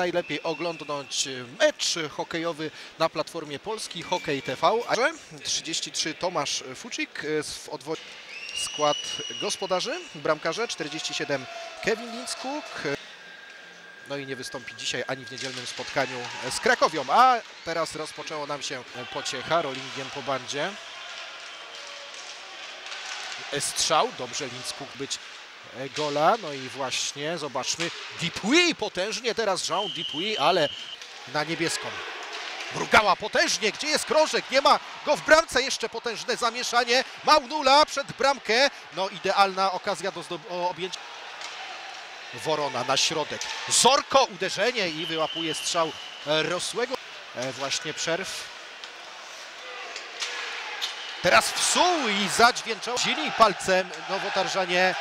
najlepiej oglądnąć mecz hokejowy na platformie Polski Hokej TV. A 33 Tomasz Fuczyk w odwodzie skład gospodarzy, bramkarze 47 Kevin Linskuk. No i nie wystąpi dzisiaj ani w niedzielnym spotkaniu z Krakowią. A teraz rozpoczęło nam się pociecha rollingiem po bandzie. Strzał, dobrze Linskuk być gola. No i właśnie, zobaczmy, Dipui potężnie teraz Jean Dipui, ale na niebieską. Mrugała potężnie, gdzie jest krążek? Nie ma go w bramce, jeszcze potężne zamieszanie. Maunula przed bramkę. No idealna okazja do objęcia. Worona na środek. Zorko uderzenie i wyłapuje strzał e, Rosłego. E, Właśnie przerw. Teraz wsuł i zadźwięczał. Zili palcem nowotarżanie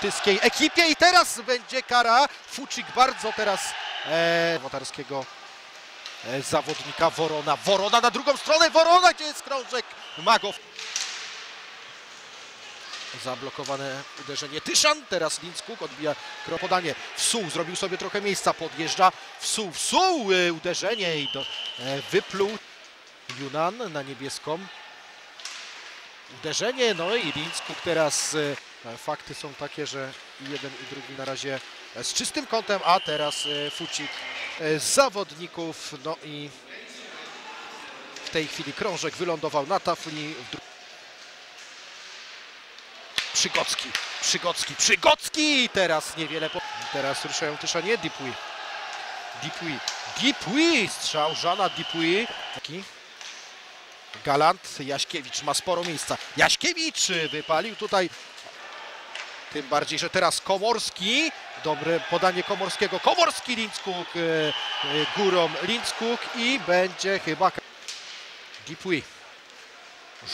tyskiej ekipie i teraz będzie kara. Fuczyk bardzo teraz e, nowotarskiego e, zawodnika Worona. Worona na drugą stronę. Worona, gdzie jest krążek? Magow. Zablokowane uderzenie Tyszan. Teraz Linskuk odbija kro- podanie. Wsuł, zrobił sobie trochę miejsca, podjeżdża. Wsuł, wsuł, e, uderzenie i do, e, wypluł. Yunan na niebieską. Uderzenie, no i Linskuk teraz. E, fakty są takie, że jeden i drugi na razie e, z czystym kątem, a teraz e, Fucik zawodników. No i w tej chwili krążek wylądował na tafli. Przygocki, Przygocki, Przygocki! Teraz niewiele. Po... Teraz ruszają Tyszanie, Dipui. Dipui, Dipui! Strzał Żana Dipui. Taki. Galant, Jaśkiewicz ma sporo miejsca. Jaśkiewicz wypalił tutaj. Tym bardziej, że teraz Komorski. Dobre podanie Komorskiego. Komorski, Linskuk e, e, górą Linskuk i będzie chyba Dipui.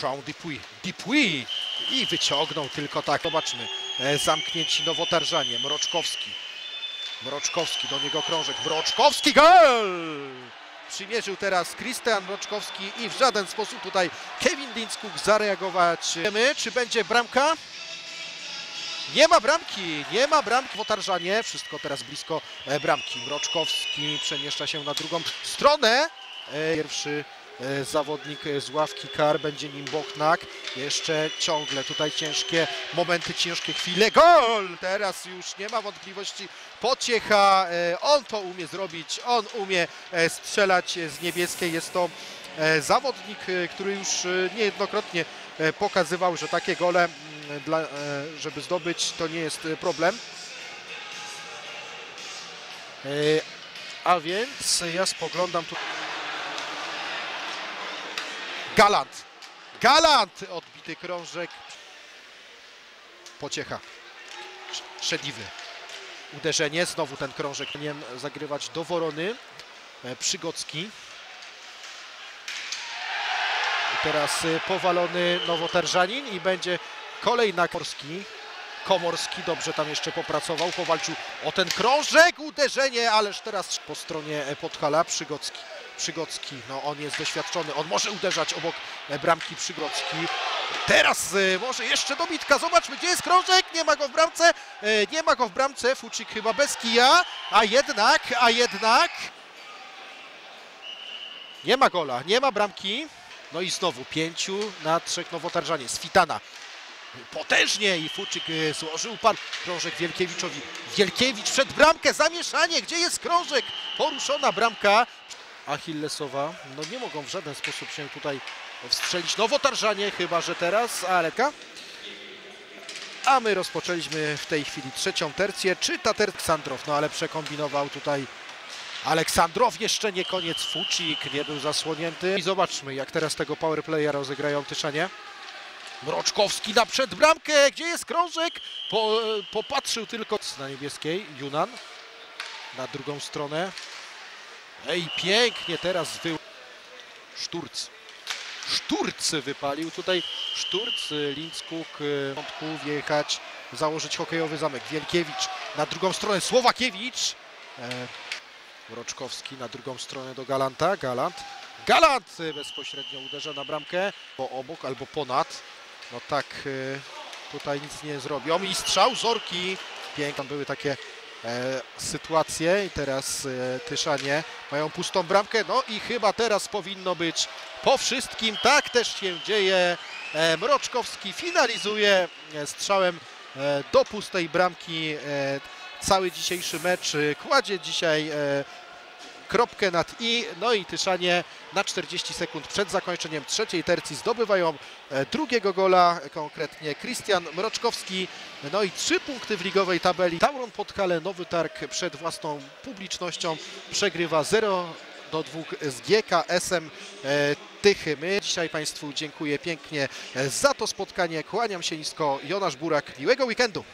Jean Dipui. Dipui i wyciągnął tylko tak. Zobaczmy. E, Zamknięci nowotarżanie. Mroczkowski. Mroczkowski, do niego krążek. Mroczkowski, gol! Przymierzył teraz Krystian Mroczkowski i w żaden sposób tutaj Kevin Linskuk zareagować. Wiemy, czy będzie bramka? Nie ma bramki, nie ma bramki w Otarżanie. Wszystko teraz blisko e, bramki. Mroczkowski przemieszcza się na drugą stronę. E, Pierwszy e, zawodnik z ławki kar będzie nim Bochnak. Jeszcze ciągle tutaj ciężkie momenty, ciężkie chwile. Gol! Teraz już nie ma wątpliwości. Pociecha, on to umie zrobić, on umie strzelać z niebieskiej. Jest to zawodnik, który już niejednokrotnie pokazywał, że takie gole, dla, e, żeby zdobyć, to nie jest e, problem. E, A więc ja spoglądam tu. Galant. Galant! Odbity krążek. Pociecha. Sz- Szedliwy. Uderzenie. Znowu ten krążek powinien zagrywać do Worony. Przygocki. I teraz powalony Nowotarżanin i będzie kolejna Komorski. Komorski dobrze tam jeszcze popracował, powalczył o ten krążek, uderzenie, ależ teraz po stronie e, Podhala Przygocki. Przygocki, no on jest doświadczony, on może uderzać obok e, bramki Przygocki. Teraz e, może jeszcze dobitka, zobaczmy gdzie jest krążek, nie ma go w bramce, nie ma go w bramce, Fuczyk chyba bez kija, a jednak, a jednak nie ma gola, nie ma bramki. No i znowu pięciu na trzech Nowotarżanie. Switana potężnie i Fuczyk e, złożył pan krążek Wielkiewiczowi. Wielkiewicz przed bramkę, zamieszanie, gdzie jest krążek? Poruszona bramka. Achillesowa, no nie mogą w żaden sposób się tutaj wstrzelić. Nowotarżanie chyba, że teraz, ale a my rozpoczęliśmy w tej chwili trzecią tercję. Czy ta Aleksandrow, no ale przekombinował tutaj Aleksandrow. Jeszcze nie koniec. Fucik nie był zasłonięty. I zobaczmy, jak teraz tego powerplaya rozegrają Tyszanie. Mroczkowski na przedbramkę. Gdzie jest krążek? Po, popatrzył tylko na niebieskiej. Yunan na drugą stronę. Ej, pięknie teraz wy... Szturc. Szturc wypalił. Tutaj Szturc, Linskuk, y, wątku wjechać, założyć hokejowy zamek. Wielkiewicz na drugą stronę. Słowakiewicz. E, Mroczkowski na drugą stronę do Galanta. Galant. Galant bezpośrednio uderza na bramkę. Bo obok albo ponad. No tak y, tutaj nic nie zrobią. I strzał Zorki. Pięknie. Tam były takie e, sytuację i teraz e, Tyszanie mają pustą bramkę, no i chyba teraz powinno być po wszystkim, tak też się dzieje. E, Mroczkowski finalizuje e, strzałem e, do pustej bramki e, cały dzisiejszy mecz, kładzie dzisiaj kropkę nad i, no i Tyszanie na 40 sekund przed zakończeniem trzeciej tercji zdobywają e, drugiego gola, konkretnie Krystian Mroczkowski, no i trzy punkty w ligowej tabeli. Tauron Podhale, Nowy Targ przed własną publicznością przegrywa 0 do 2 z GKS-em e, Tychy. My dzisiaj Państwu dziękuję pięknie e, za to spotkanie. Kłaniam się nisko. Jonasz Burak. Miłego weekendu.